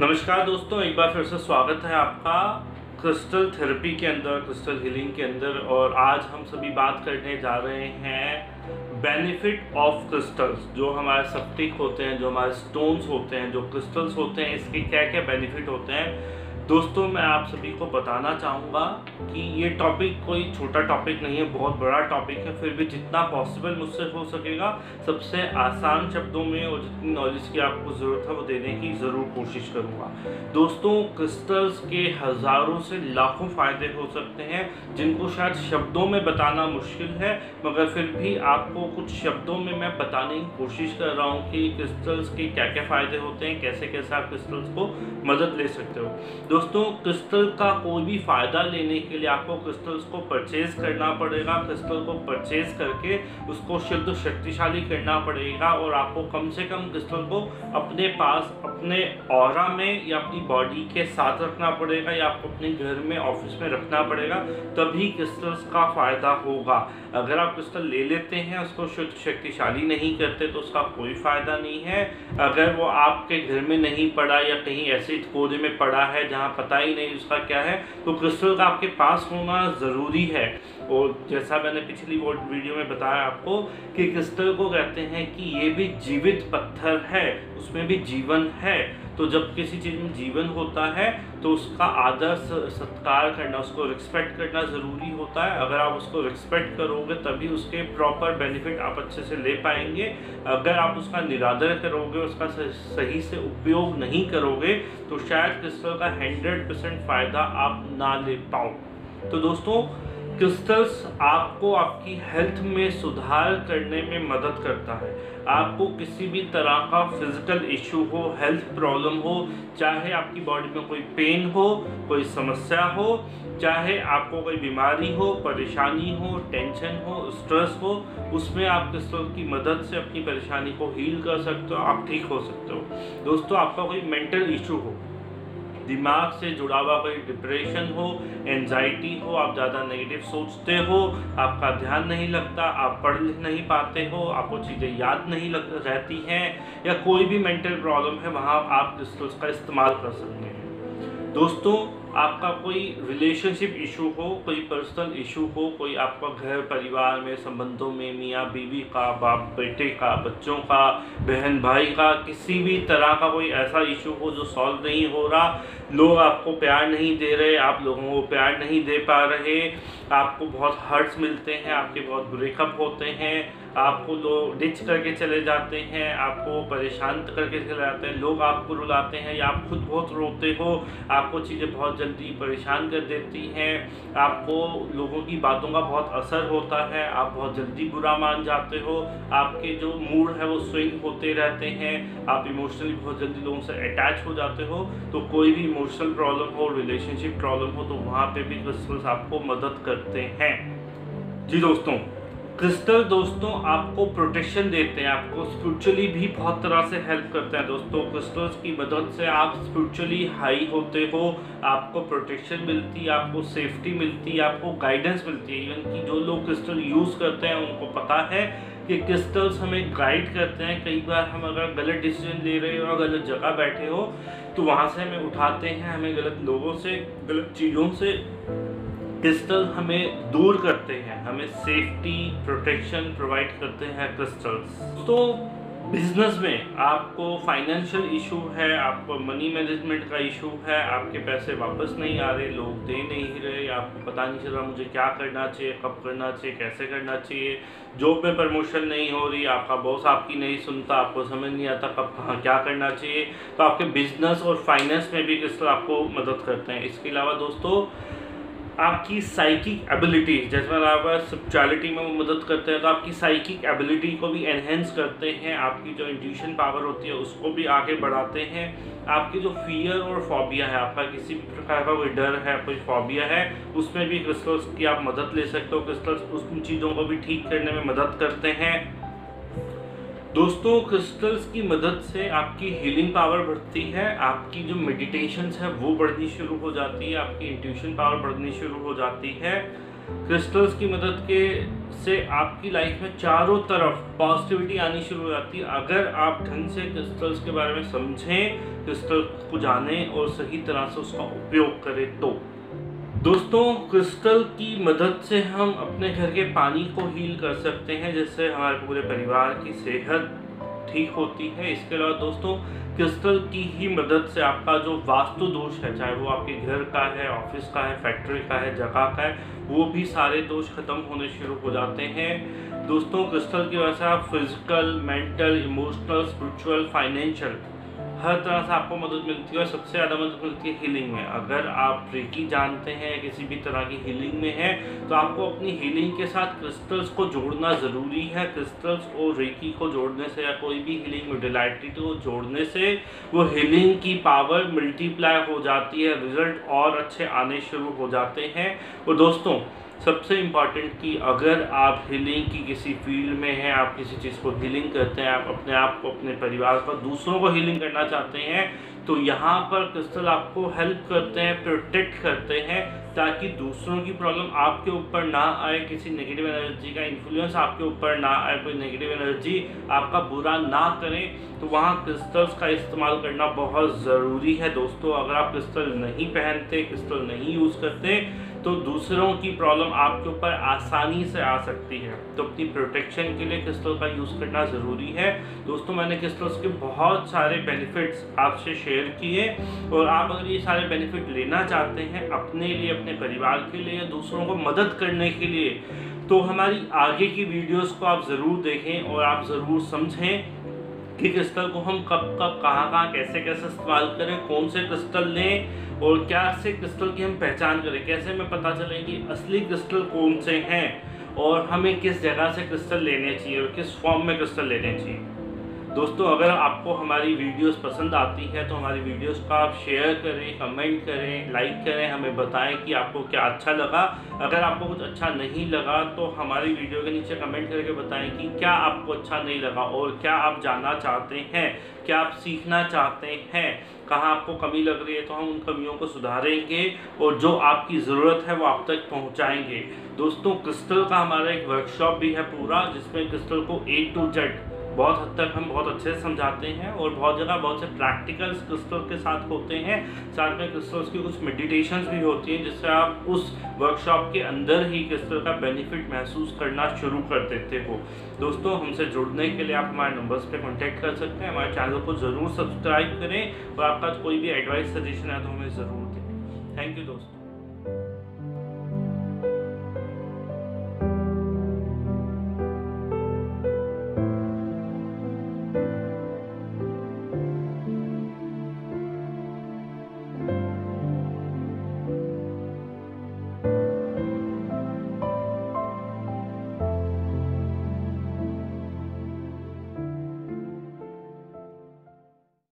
नमस्कार दोस्तों, एक बार फिर से स्वागत है आपका क्रिस्टल थेरेपी के अंदर क्रिस्टल हीलिंग के अंदर, और आज हम सभी बात करने जा रहे हैं बेनिफिट ऑफ़ क्रिस्टल्स जो हमारे सप्टिक होते हैं, जो हमारे स्टोन्स होते हैं, जो क्रिस्टल्स होते हैं, इसके क्या क्या बेनिफिट होते हैं। दोस्तों, मैं आप सभी को बताना चाहूँगा कि ये टॉपिक कोई छोटा टॉपिक नहीं है, बहुत बड़ा टॉपिक है। फिर भी जितना पॉसिबल मुझसे हो सकेगा, सबसे आसान शब्दों में और जितनी नॉलेज की आपको ज़रूरत है, वो देने की ज़रूर कोशिश करूँगा। दोस्तों क्रिस्टल्स के हज़ारों से लाखों फ़ायदे हो सकते हैं, जिनको शायद शब्दों में बताना मुश्किल है, मगर फिर भी आपको कुछ शब्दों में मैं बताने की कोशिश कर रहा हूँ कि क्रिस्टल्स के क्या क्या फ़ायदे होते हैं कैसे कैसे आप क्रिस्टल्स को मदद ले सकते हो। दोस्तों क्रिस्टल का कोई भी फ़ायदा लेने के लिए आपको क्रिस्टल्स को परचेज करना पड़ेगा। क्रिस्टल को परचेज करके उसको शुद्ध शक्तिशाली करना पड़ेगा और आपको कम से कम क्रिस्टल को अपने पास, अपने और में या अपनी बॉडी के साथ रखना पड़ेगा या आपको अपने घर में ऑफ़िस में रखना पड़ेगा, तभी क्रिस्टल्स का फ़ायदा होगा। अगर आप क्रिस्टल ले लेते हैं, उसको शुद्ध शक्तिशाली नहीं करते तो उसका कोई फ़ायदा नहीं है। अगर वो आपके घर में नहीं पड़ा या कहीं ऐसे कोने में पड़ा है जहाँ जहाँ पता ही नहीं उसका क्या है। तो क्रिस्टल का आपके पास होना ज़रूरी है। और जैसा मैंने पिछली वो वीडियो में बताया आपको कि क्रिस्टल को कहते हैं कि ये भी जीवित पत्थर है, उसमें भी जीवन है। तो जब किसी चीज़ में जीवन होता है तो उसका आदर सत्कार करना, उसको रिस्पेक्ट करना ज़रूरी होता है। अगर आप उसको रिस्पेक्ट करोगे, तभी उसके प्रॉपर बेनिफिट आप अच्छे से ले पाएँगे। अगर आप उसका निरादर करोगे, उसका सही से उपयोग नहीं करोगे तो शायद क्रिस्टल का हंड्रेड परसेंट फ़ायदा आप ना ले पाओ। तो दोस्तों क्रिस्टल्स आपको आपकी हेल्थ में सुधार करने में मदद करता है। आपको किसी भी तरह का फ़िज़िकल इशू हो, हेल्थ प्रॉब्लम हो, चाहे आपकी बॉडी में कोई पेन हो, कोई समस्या हो, चाहे आपको कोई बीमारी हो, परेशानी हो, टेंशन हो, स्ट्रेस हो, उसमें आप क्रिस्टल की मदद से अपनी परेशानी को हील कर सकते हो, आप ठीक हो सकते हो। दोस्तों, आपका कोई मेंटल इशू हो दिमाग से जुड़ा हुआ कोई डिप्रेशन हो एनजाइटी हो, आप ज़्यादा नेगेटिव सोचते हो, आपका ध्यान नहीं लगता, आप पढ़ लिख नहीं पाते हो, आपको चीज़ें याद नहीं लग रहती हैं, या कोई भी मेंटल प्रॉब्लम है, वहाँ आप क्रिस्टल्स का इस्तेमाल कर सकते हैं। दोस्तों, आपका कोई रिलेशनशिप इशू हो, कोई पर्सनल इशू हो, कोई आपका घर, परिवार में, संबंधों में, मियाँ, बीवी का, बाप, बेटे का, बच्चों का, बहन, भाई का, किसी भी तरह का कोई ऐसा इशू हो जो सॉल्व नहीं हो रहा। लोग आपको प्यार नहीं दे रहे, आप लोगों को प्यार नहीं दे पा रहे। आपको बहुत हर्ट्स मिलते हैं, आपके बहुत ब्रेकअप होते हैं। आपको लोग डिच करके चले जाते हैं, आपको परेशान करके चले जाते हैं, लोग आपको रुलाते हैं, या आप खुद बहुत रोते हो, आपको चीज़ें बहुत जल्दी परेशान कर देती हैं, आपको लोगों की बातों का बहुत असर होता है, आप बहुत जल्दी बुरा मान जाते हो, आपके जो मूड है वो स्विंग होते रहते हैं, आप इमोशनली बहुत जल्दी लोगों से अटैच हो जाते हो तो कोई भी इमोशनल प्रॉब्लम हो रिलेशनशिप प्रॉब्लम हो तो वहाँ पर भी क्रिस्टल्स आपको मदद करते हैं। जी दोस्तों क्रिस्टल, दोस्तों, आपको प्रोटेक्शन देते हैं। आपको स्पिरिचुअली भी बहुत तरह से हेल्प करते हैं, दोस्तों। क्रिस्टल्स की मदद से आप स्पिरिचुअली हाई होते हो। आपको प्रोटेक्शन मिलती है, आपको सेफ्टी मिलती है, आपको गाइडेंस मिलती है। इवन कि जो लोग क्रिस्टल यूज़ करते हैं, उनको पता है कि क्रिस्टल्स हमें गाइड करते हैं। कई बार हम अगर गलत डिसीज़न ले रहे हो और गलत जगह बैठे हो तो वहाँ से हमें उठाते हैं, हमें गलत लोगों से, गलत चीज़ों से क्रिस्टल हमें दूर करते हैं, हमें सेफ्टी प्रोटेक्शन प्रोवाइड करते हैं क्रिस्टल्स तो बिज़नेस में आपको फाइनेंशियल इशू है, आपको मनी मैनेजमेंट का इशू है, आपके पैसे वापस नहीं आ रहे, लोग दे नहीं रहे, आपको पता नहीं चल रहा मुझे क्या करना चाहिए, कब करना चाहिए, कैसे करना चाहिए। जॉब में प्रमोशन नहीं हो रही, आपका बॉस आपकी नहीं सुनता, आपको समझ नहीं आता कब, कहाँ क्या करना चाहिए। तो आपके बिज़नेस और फाइनेंस में भी तरह आपको मदद करते हैं। इसके अलावा दोस्तों आपकी साइकिक एबिलिटी जैसे आपका स्पिरिचुअलिटी में मदद करते हैं तो आपकी साइकिक एबिलिटी को भी एनहेंस करते हैं, आपकी जो इंट्यूशन पावर होती है, उसको भी आगे बढ़ाते हैं। आपकी जो फियर और फॉबिया है, आपका किसी भी प्रकार का कोई डर है, कोई फॉबिया है, उसमें भी क्रिस्टल्स की आप मदद ले सकते हो क्रिस्टल्स उन चीज़ों को भी ठीक करने में मदद करते हैं। दोस्तों क्रिस्टल्स की मदद से आपकी हीलिंग पावर बढ़ती है, आपकी जो मेडिटेशन है वो बढ़नी शुरू हो जाती है, आपकी इंट्यूशन पावर बढ़नी शुरू हो जाती है। क्रिस्टल्स की मदद के से आपकी लाइफ में चारों तरफ़ पॉजिटिविटी आनी शुरू हो जाती है। अगर आप ढंग से क्रिस्टल्स के बारे में समझें क्रिस्टल को जानें और सही तरह से उसका उपयोग करें तो दोस्तों, क्रिस्टल की मदद से हम अपने घर के पानी को हील कर सकते हैं, जिससे हमारे पूरे परिवार की सेहत ठीक होती है। इसके अलावा दोस्तों, क्रिस्टल की ही मदद से आपका जो वास्तु दोष है, चाहे वो आपके घर का है, ऑफ़िस का है, फैक्ट्री का है, जगह का है, वो भी सारे दोष खत्म होने शुरू हो जाते हैं। दोस्तों, क्रिस्टल की वजह से आप physical mental emotional spiritual financial हर तरह से आपको मदद मिलती है और सबसे ज़्यादा मदद मिलती है हीलिंग में। अगर आप रेकी जानते हैं, किसी भी तरह की हीलिंग में है तो आपको अपनी हीलिंग के साथ क्रिस्टल्स को जोड़ना ज़रूरी है। क्रिस्टल्स और रेकी को जोड़ने से या कोई भी हीलिंग मोडिलाइटी को जोड़ने से वो हीलिंग की पावर मल्टीप्लाई हो जाती है रिज़ल्ट और अच्छे आने शुरू हो जाते हैं। और दोस्तों सबसे इंपॉर्टेंट कि अगर आप हीलिंग की किसी फ़ील्ड में हैं, आप किसी चीज़ को हीलिंग करते हैं, आप अपने आप को, अपने परिवार पर दूसरों को हीलिंग करना चाहते हैं तो यहाँ पर क्रिस्टल आपको हेल्प करते हैं प्रोटेक्ट करते हैं, ताकि दूसरों की प्रॉब्लम आपके ऊपर ना आए, किसी नेगेटिव एनर्जी का इन्फ्लुएंस आपके ऊपर ना आए, कोई नेगेटिव एनर्जी आपका बुरा ना करें तो वहाँ क्रिस्टल्स का इस्तेमाल करना बहुत ज़रूरी है। दोस्तों, अगर आप क्रिस्टल नहीं पहनते क्रिस्टल नहीं यूज़ करते तो दूसरों की प्रॉब्लम आपके ऊपर आसानी से आ सकती है। तो अपनी प्रोटेक्शन के लिए क्रिस्टल का यूज़ करना ज़रूरी है? दोस्तों, मैंने क्रिस्टल्स के बहुत सारे बेनिफिट्स आपसे शेयर किए और आप अगर ये सारे बेनिफिट लेना चाहते हैं अपने लिए, अपने परिवार के लिए, दूसरों को मदद करने के लिए तो हमारी आगे की वीडियोस को आप ज़रूर देखें और आप ज़रूर समझें कि क्रिस्टल को हम कब कब, कहाँ कहाँ, कैसे कैसे इस्तेमाल करें, कौन से क्रिस्टल लें और क्या से क्रिस्टल की हम पहचान करें? कैसे हमें पता चले कि असली क्रिस्टल कौन से हैं? और हमें किस जगह से क्रिस्टल लेने चाहिए और किस फॉर्म में क्रिस्टल लेने चाहिए? दोस्तों, अगर आपको हमारी वीडियोस पसंद आती है तो हमारी वीडियोस का आप शेयर करें कमेंट करें लाइक करें, हमें बताएँ कि आपको क्या अच्छा लगा। अगर आपको कुछ अच्छा नहीं लगा तो हमारी वीडियो के नीचे कमेंट करके बताएँ कि क्या आपको अच्छा नहीं लगा और क्या आप जानना चाहते हैं, क्या आप सीखना चाहते हैं, कहाँ आपको कमी लग रही है तो हम उन कमियों को सुधारेंगे और जो आपकी ज़रूरत है वो आप तक पहुँचाएँगे। दोस्तों क्रिस्टल का हमारा एक वर्कशॉप भी है पूरा, जिसमें क्रिस्टल को ए टू जेड बहुत हद तक हम बहुत अच्छे से समझाते हैं और बहुत जगह बहुत से प्रैक्टिकल्स क्रिस्टल के साथ होते हैं। साथ में क्रिस्टल्स की कुछ मेडिटेशन भी होती हैं, जिससे आप उस वर्कशॉप के अंदर ही क्रिस्टल का बेनिफिट महसूस करना शुरू कर देते हो। दोस्तों, हमसे जुड़ने के लिए आप हमारे नंबर्स पर कांटेक्ट कर सकते हैं। हमारे चैनल को ज़रूर सब्सक्राइब करें और आपका कोई भी एडवाइस सजेशन है तो हमें ज़रूर दें। थैंक यू दोस्तों।